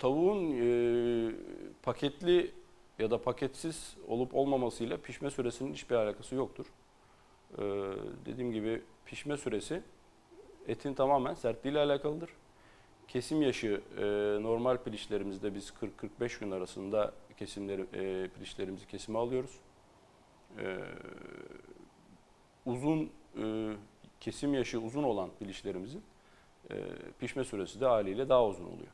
tavuğun e, paketli ya da paketsiz olup olmamasıyla pişme süresinin hiçbir alakası yoktur. E, dediğim gibi pişme süresi etin tamamen sertliğiyle alakalıdır. Kesim yaşı e, normal piliçlerimizde biz 40-45 gün arasında kesimleri e, piliçlerimizi kesime alıyoruz. E, uzun e, kesim yaşı uzun olan piliçlerimizin e, pişme süresi de haliyle daha uzun oluyor.